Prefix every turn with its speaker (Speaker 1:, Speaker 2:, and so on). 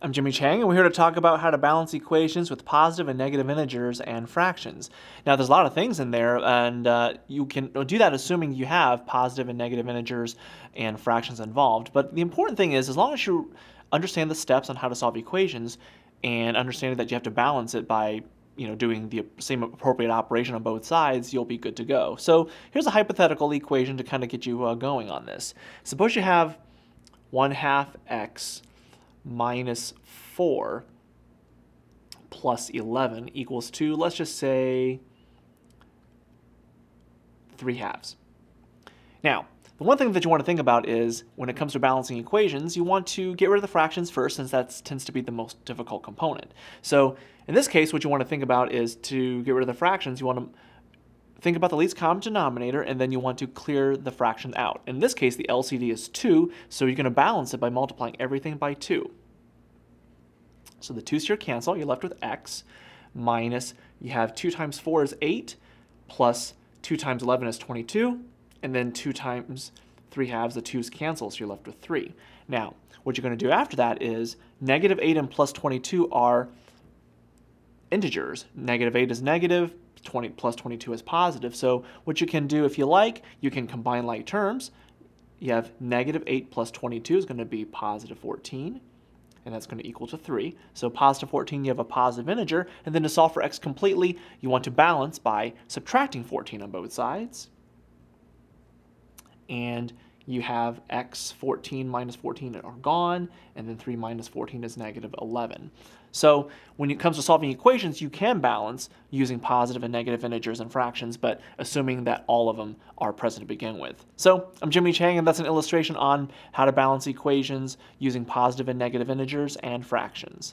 Speaker 1: I'm Jimmy Chang, and we're here to talk about how to balance equations with positive and negative integers and fractions. Now, there's a lot of things in there, and uh, you can do that assuming you have positive and negative integers and fractions involved. But the important thing is, as long as you understand the steps on how to solve equations and understanding that you have to balance it by you know, doing the same appropriate operation on both sides, you'll be good to go. So here's a hypothetical equation to kind of get you uh, going on this. Suppose you have 1 half x minus 4 plus 11 equals 2, let's just say 3 halves. Now, the one thing that you want to think about is when it comes to balancing equations, you want to get rid of the fractions first since that tends to be the most difficult component. So in this case, what you want to think about is to get rid of the fractions, you want to think about the least common denominator and then you want to clear the fraction out. In this case, the LCD is 2, so you're going to balance it by multiplying everything by 2. So the 2's here cancel, you're left with x minus, you have 2 times 4 is 8, plus 2 times 11 is 22, and then 2 times 3 halves, the 2's cancel, so you're left with 3. Now, what you're going to do after that is negative 8 and plus 22 are integers. Negative 8 is negative, 20 plus 22 is positive. So what you can do if you like, you can combine like terms. You have negative 8 plus 22 is going to be positive 14 and that's going to equal to 3. So positive 14, you have a positive integer, and then to solve for x completely, you want to balance by subtracting 14 on both sides. And you have x 14 minus 14 are gone, and then 3 minus 14 is negative 11. So when it comes to solving equations, you can balance using positive and negative integers and fractions, but assuming that all of them are present to begin with. So I'm Jimmy Chang, and that's an illustration on how to balance equations using positive and negative integers and fractions.